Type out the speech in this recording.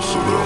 苏格